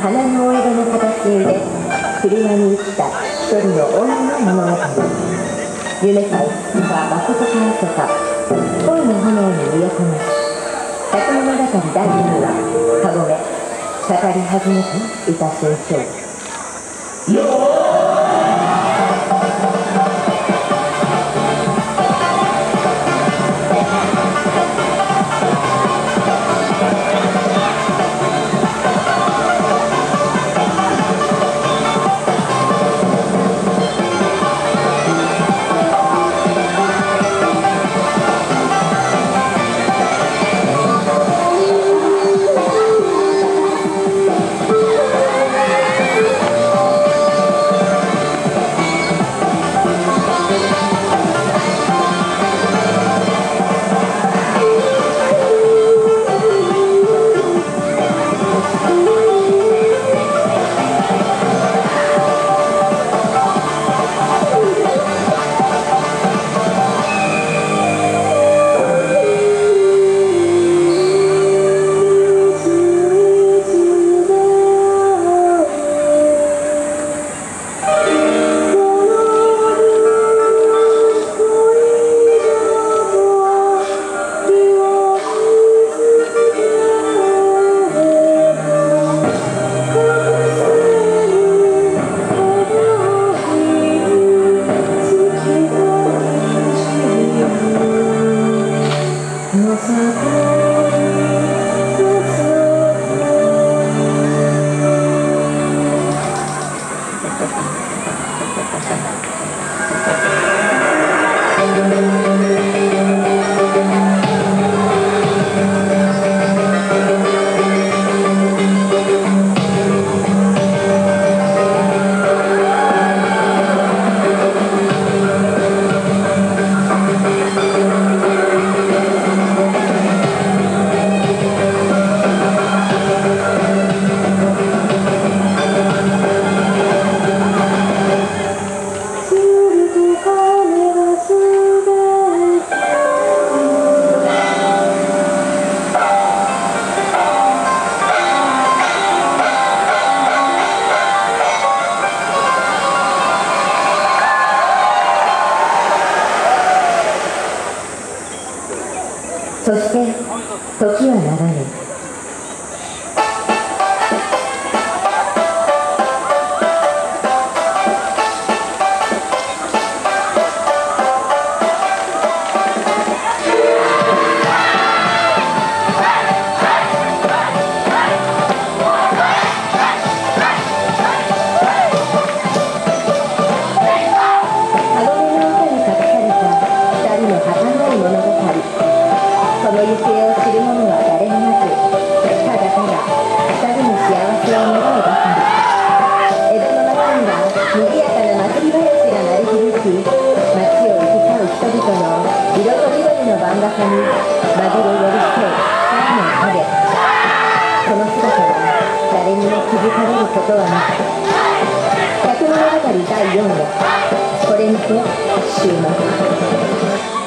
花のお江戸の片隅で車に生きた一人の女の物語夢か一は誠か嘘か恋の炎に身をこなし百物語第2話かごめ語り始めていた先生。の行方を知る者は誰もなくただただ2人の幸せを願うばかり江戸の中には賑やかな祭り囃子が鳴り響き街を行き交う人々の色とりどりの漫画にまぐれ寄り添う2人の影その姿は誰にも気づかれることはなく「百物語第4話」これにて終幕。